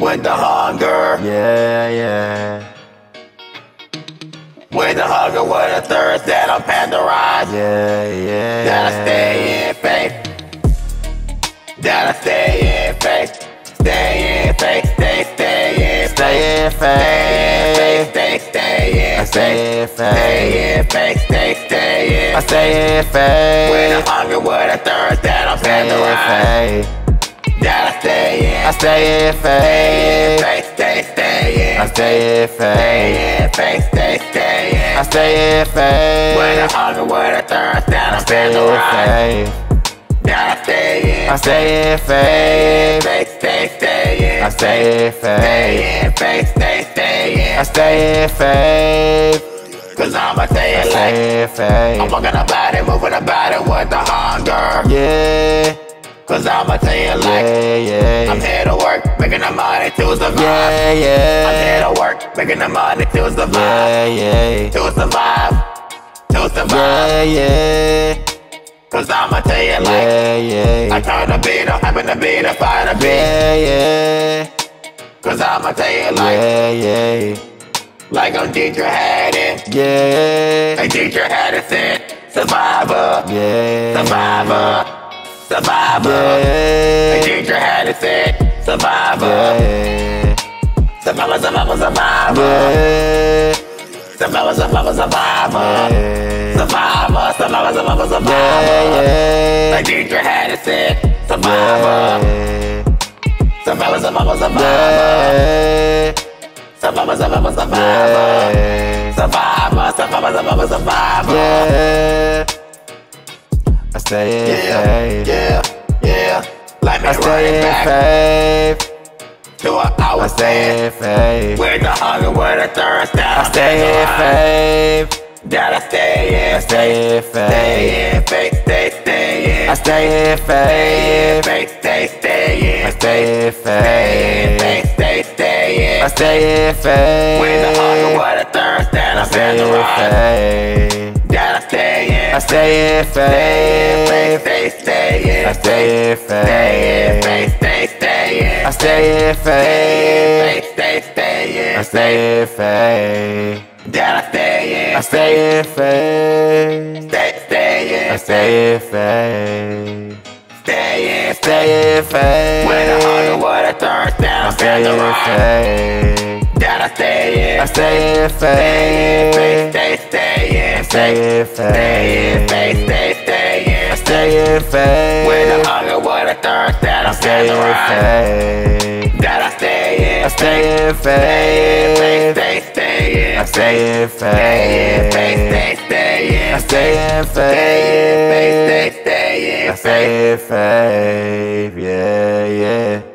with the hunger, Yeah, yeah. with the hunger, with the thirst that I'm panderized. Yeah, yeah. Gotta stay in faith. Gotta stay in faith. Stay in faith. Stay, stay in faith. Stay in Stay in faith. faith. Stay, stay I in stay in faith. Stay in faith. Stay, stay I stay in With faith. the hunger, with the thirst that I'm in panderized. Faith. Gotta stay in I stay in Stay in faith. faith. Stay, stay in I stay in faith. Stay in faith. Stay, stay in I stay in faith. the hunger, with the thirst that I'm Stay in faith. Gotta stay in I stay in Stay in faith. faith. Stay, stay in I stay in faith. Stay in faith. Stay, stay I stay in faith. Cause I'ma tell I you like stay in I'm faith. walking about it, moving about it the money to survive. Yeah, yeah. I'm here to work, making the money to survive. Yeah, yeah. To survive. To survive. Yeah, yeah. Cause I'ma tell you like Yeah, yeah. I yeah. turn the beat up, happen to be the fighter beat. Yeah, yeah. Cause I'ma tell you like Yeah, yeah. like I'm teacher had it. Yeah. Like teacher had it said survivor. Yeah. Survivor. Survivor. Like Yeah. teacher had it said survivor. Yeah. Survivor, survivor, survivor. Yeah. Survivor, survivor, survivor. Yeah. Survivor, survivor, survivor, survivor. Yeah. Like teacher had it said survivor. Yeah. Survivor, survivor, survivor. Yeah. Survivor, survivor, survivor. Yeah. Survivor, survivor, survivor, survivor. Yeah. I stay in Yeah, faith. yeah, yeah. Let me I run stay it back faith. Stay in faith. Eh. With the hunger, with the thirst, that I stay in faith. Gotta stay in I stay in. Stay in faith, stay, stay in I stay in Stay faith. faith, stay, stay in I stay in Stay faith. faith, stay, stay in I stay in faith. With the hunger, with the thirst, that I stay in faith. Gotta stay in I stay in Stay faith, stay, stay in I stay in Stay stay in stay in faith. Stay, stay, I stay in faith. Gotta stay in I stay in faith. Stay, stay I stay in faith. Stay in Stay in faith. With the hunger, with the thirst, that I stay in panderized faith. Gotta stay in I stay in Stay stay, stay in Stay in Stay in faith, faith. stay, stay in I stay in faith. With the hunger, with the thirst, that I'm Stay in panderized faith. Gotta stay in I stay in Stay faith, faith. stay, stay in I stay in Stay in stay, stay in I stay in Stay in faith. stay, stay in I stay in faith. Yeah, yeah.